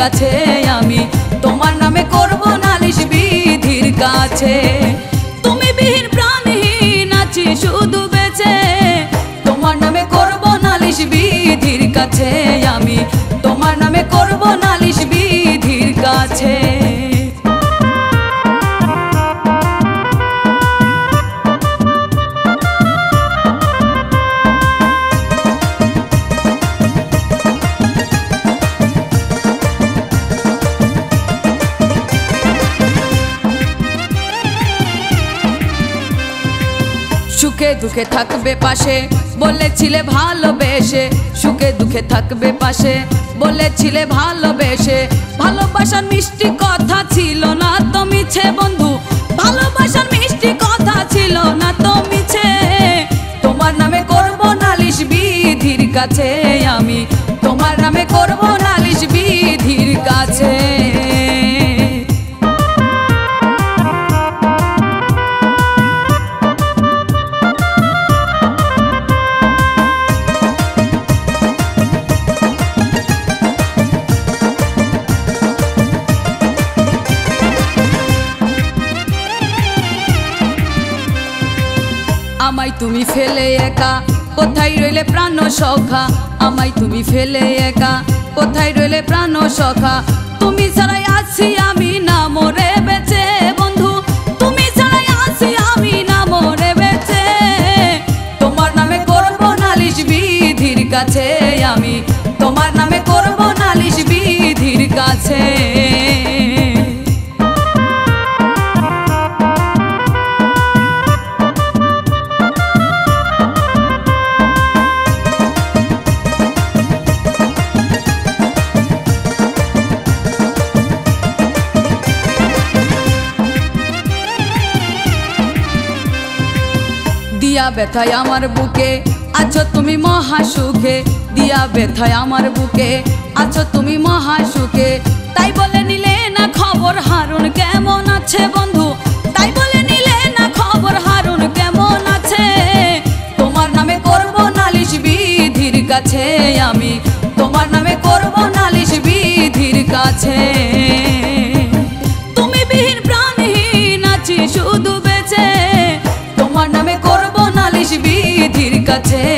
কাছে আমি। তোমার নামে করব নালিশ বিধির কাছে। তুমি বিহীন প্রাণহীন আছি, শুধু বেঁচে। তোমার নামে করব নালিশ বিধির কাছে আমি। তোমার নামে করব নালিশ সুখে দুঃখে থাকবে পাশে, বলেছিলে ভালোবেসে। সুখে দুঃখে থাকবে পাশে, বলেছিলে ভালোবেসে। ভালোবাসার মিষ্টি কথা ছিল না তো মিছে বন্ধু। ভালোবাসার মিষ্টি কথা ছিল না তো মিছে। তোমার নামে করব নালিশ বিধির কাছে আমি। তোমার নামে করব নালিশ বিধির কাছে। আমায় তুমি ফেলে একা। কোথায় রইলে প্রাণ সখা? আমায় তুমি ফেলে একা। কোথায় রইলে প্রাণ সখা? তুমি ছাড়াই আছি আমি না মরে বেঁচে, বন্ধু। তুমি ছাড়াই আছি আমি না মরে বেঁচে। তোমার নামে করব নালিশ বিধির কাছে। দিয়া ব্যথায় আমার বুকে। আছো তুমি মহা সুখে, দিয়া ব্যথায় আমার বুকে। আছো তুমি মহা সুখে। তাই বলে নিলে না খবর হারুন কেমন আছে বন্ধু? তাই বলে নিলে না খবর হারুন কেমন আছে? তোমার নামে করব নালিশ বিধির কাছে আমি। তোমার নামে করব নালিশ আছি শুধু